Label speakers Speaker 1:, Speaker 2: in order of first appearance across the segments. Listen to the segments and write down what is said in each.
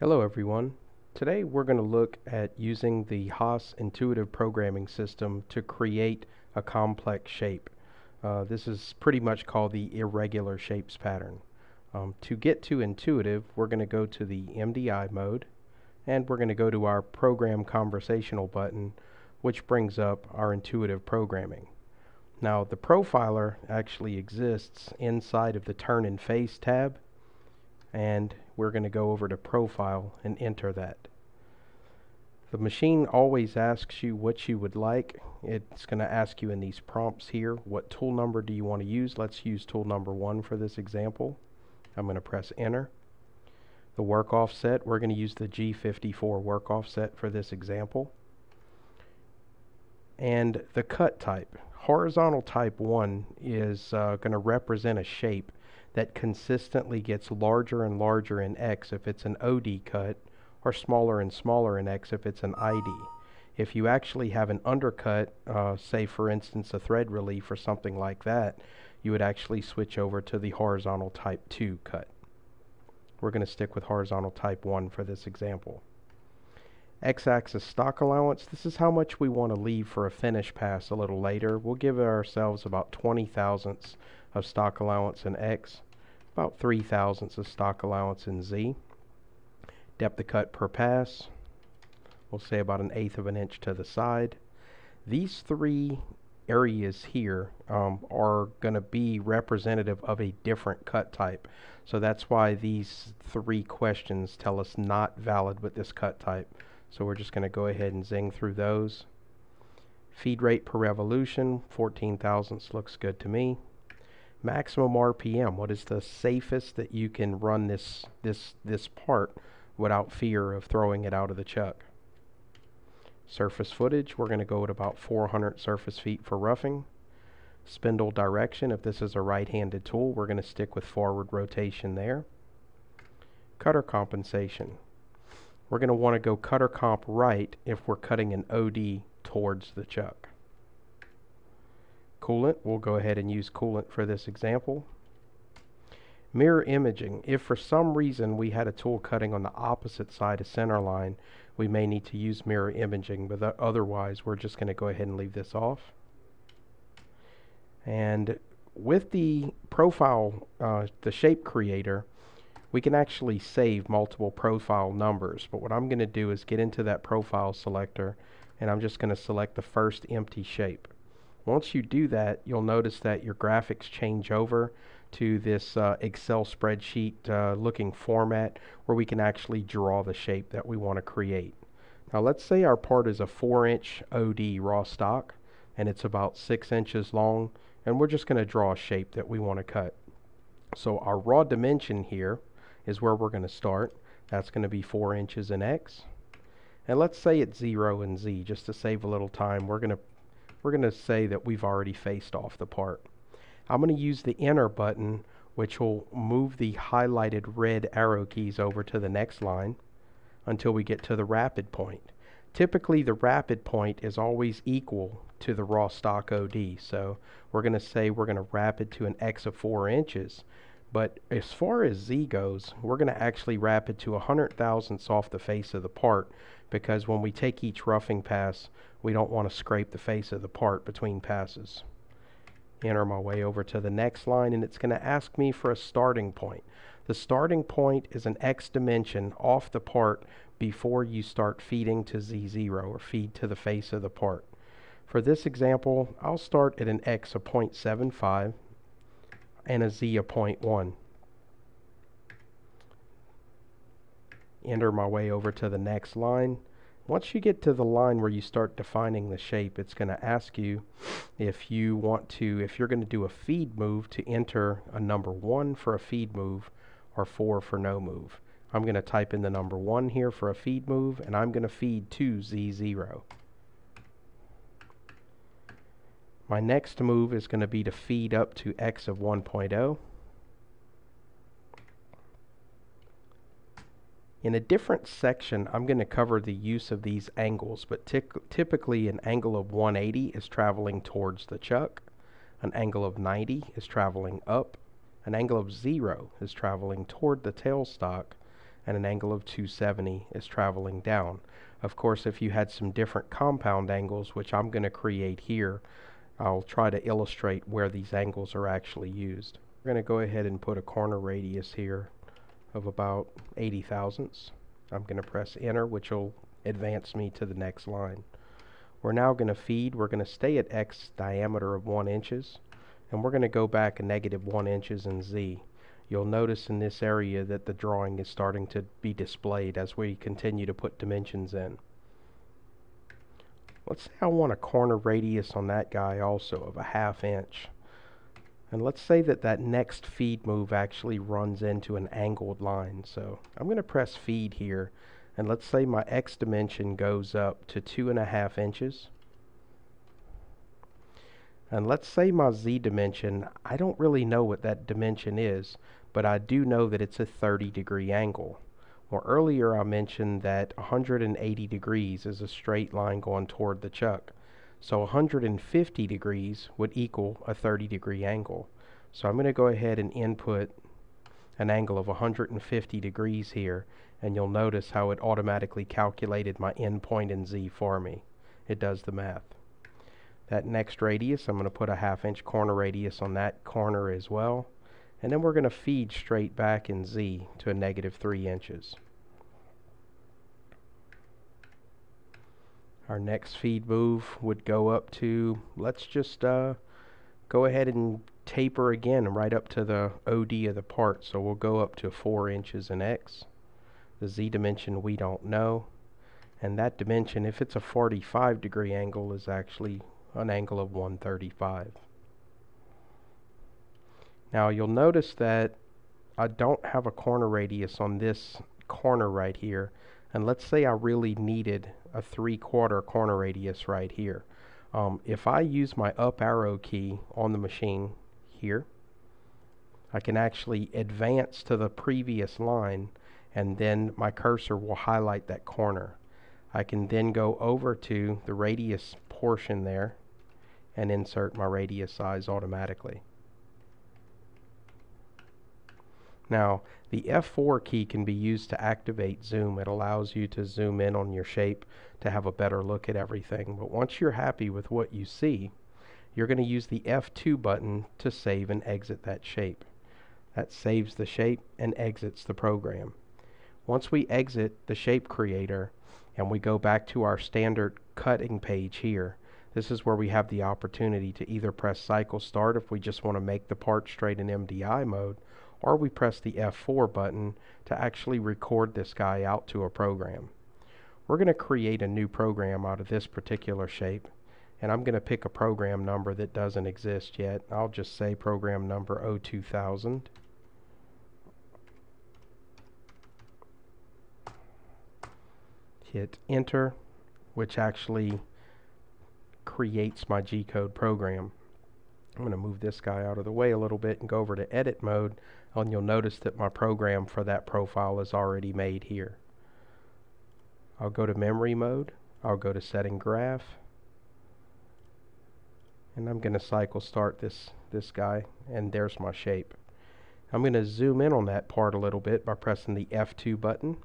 Speaker 1: Hello everyone. Today we're going to look at using the Haas intuitive programming system to create a complex shape. Uh, this is pretty much called the irregular shapes pattern. Um, to get to intuitive we're going to go to the MDI mode and we're going to go to our program conversational button which brings up our intuitive programming. Now the profiler actually exists inside of the turn and face tab and we're going to go over to profile and enter that. The machine always asks you what you would like. It's going to ask you in these prompts here, what tool number do you want to use? Let's use tool number one for this example. I'm going to press enter. The work offset, we're going to use the G54 work offset for this example. And the cut type. Horizontal type 1 is uh, going to represent a shape that consistently gets larger and larger in X if it's an OD cut, or smaller and smaller in X if it's an ID. If you actually have an undercut, uh, say for instance a thread relief or something like that, you would actually switch over to the horizontal type 2 cut. We're going to stick with horizontal type 1 for this example. X-axis stock allowance, this is how much we want to leave for a finish pass a little later. We'll give ourselves about 20 thousandths of stock allowance in X about 3 thousandths of stock allowance in Z. Depth of cut per pass, we'll say about an eighth of an inch to the side. These three areas here um, are going to be representative of a different cut type. So that's why these three questions tell us not valid with this cut type. So we're just going to go ahead and zing through those. Feed rate per revolution, 14 thousandths looks good to me maximum RPM. What is the safest that you can run this this this part without fear of throwing it out of the chuck? Surface footage, we're going to go at about 400 surface feet for roughing. Spindle direction, if this is a right-handed tool, we're going to stick with forward rotation there. Cutter compensation. We're going to want to go cutter comp right if we're cutting an OD towards the chuck coolant. We'll go ahead and use coolant for this example. Mirror imaging. If for some reason we had a tool cutting on the opposite side of center line, we may need to use mirror imaging, but otherwise we're just going to go ahead and leave this off. And with the profile, uh, the shape creator, we can actually save multiple profile numbers. But what I'm going to do is get into that profile selector, and I'm just going to select the first empty shape. Once you do that, you'll notice that your graphics change over to this uh, Excel spreadsheet uh, looking format where we can actually draw the shape that we want to create. Now let's say our part is a 4 inch OD raw stock and it's about 6 inches long and we're just going to draw a shape that we want to cut. So our raw dimension here is where we're going to start. That's going to be 4 inches in X. And let's say it's 0 in Z just to save a little time. We're going to we're going to say that we've already faced off the part. I'm going to use the enter button which will move the highlighted red arrow keys over to the next line until we get to the rapid point. Typically the rapid point is always equal to the raw stock OD so we're going to say we're going to rapid to an X of 4 inches but as far as Z goes we're going to actually rapid to a hundred thousandths off the face of the part because when we take each roughing pass we don't want to scrape the face of the part between passes. Enter my way over to the next line and it's going to ask me for a starting point. The starting point is an X dimension off the part before you start feeding to Z0 or feed to the face of the part. For this example, I'll start at an X of 0.75 and a Z of 0.1. Enter my way over to the next line once you get to the line where you start defining the shape, it's going to ask you if you want to, if you're going to do a feed move to enter a number 1 for a feed move or 4 for no move. I'm going to type in the number 1 here for a feed move and I'm going to feed to Z0. My next move is going to be to feed up to X of 1.0. In a different section, I'm going to cover the use of these angles, but typically an angle of 180 is traveling towards the chuck, an angle of 90 is traveling up, an angle of 0 is traveling toward the tailstock, and an angle of 270 is traveling down. Of course, if you had some different compound angles, which I'm going to create here, I'll try to illustrate where these angles are actually used. We're going to go ahead and put a corner radius here of about 80 thousandths. I'm going to press enter, which will advance me to the next line. We're now going to feed, we're going to stay at X diameter of 1 inches, and we're going to go back a negative 1 inches in Z. You'll notice in this area that the drawing is starting to be displayed as we continue to put dimensions in. Let's say I want a corner radius on that guy also of a half inch. And let's say that that next feed move actually runs into an angled line. So I'm going to press feed here and let's say my X dimension goes up to two and a half inches. And let's say my Z dimension, I don't really know what that dimension is, but I do know that it's a 30 degree angle. Well, earlier I mentioned that 180 degrees is a straight line going toward the chuck. So 150 degrees would equal a 30 degree angle. So I'm going to go ahead and input an angle of 150 degrees here and you'll notice how it automatically calculated my endpoint in Z for me. It does the math. That next radius, I'm going to put a half inch corner radius on that corner as well. And then we're going to feed straight back in Z to a negative 3 inches. Our next feed move would go up to, let's just uh, go ahead and taper again right up to the OD of the part. So we'll go up to 4 inches in X. The z dimension we don't know. And that dimension, if it's a 45 degree angle, is actually an angle of 135. Now you'll notice that I don't have a corner radius on this corner right here. And let's say I really needed a 3 quarter corner radius right here. Um, if I use my up arrow key on the machine here, I can actually advance to the previous line and then my cursor will highlight that corner. I can then go over to the radius portion there and insert my radius size automatically. Now, the F4 key can be used to activate zoom. It allows you to zoom in on your shape to have a better look at everything. But once you're happy with what you see, you're going to use the F2 button to save and exit that shape. That saves the shape and exits the program. Once we exit the shape creator and we go back to our standard cutting page here, this is where we have the opportunity to either press cycle start if we just want to make the part straight in MDI mode, or we press the F4 button to actually record this guy out to a program. We're going to create a new program out of this particular shape, and I'm going to pick a program number that doesn't exist yet. I'll just say program number 02000. hit enter, which actually creates my G-code program. I'm going to move this guy out of the way a little bit and go over to edit mode and you'll notice that my program for that profile is already made here. I'll go to memory mode, I'll go to setting graph and I'm going to cycle start this this guy and there's my shape. I'm going to zoom in on that part a little bit by pressing the F2 button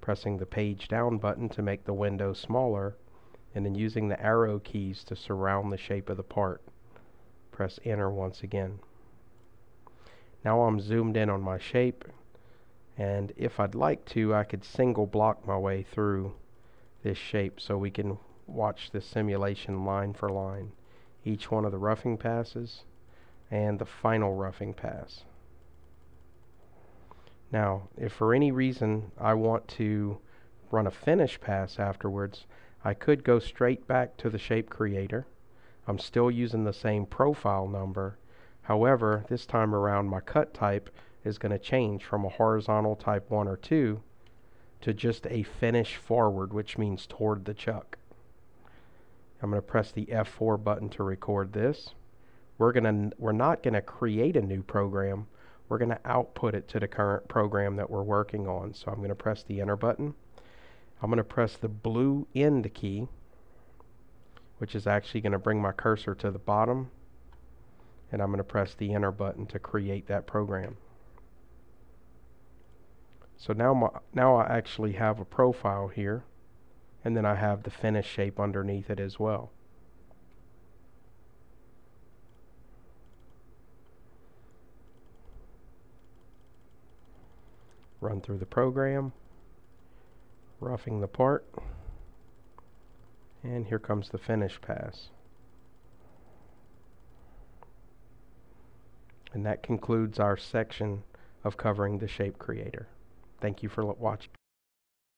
Speaker 1: pressing the page down button to make the window smaller, and then using the arrow keys to surround the shape of the part. Press enter once again. Now I'm zoomed in on my shape, and if I'd like to, I could single block my way through this shape so we can watch the simulation line for line. Each one of the roughing passes and the final roughing pass. Now, if for any reason I want to run a finish pass afterwards, I could go straight back to the shape creator. I'm still using the same profile number. However, this time around my cut type is going to change from a horizontal type 1 or 2 to just a finish forward, which means toward the chuck. I'm going to press the F4 button to record this. We're going to we're not going to create a new program we're going to output it to the current program that we're working on. So I'm going to press the enter button. I'm going to press the blue end key, which is actually going to bring my cursor to the bottom. And I'm going to press the enter button to create that program. So now my, now I actually have a profile here and then I have the finish shape underneath it as well. Run through the program, roughing the part, and here comes the finish pass. And that concludes our section of covering the shape creator. Thank you for watching.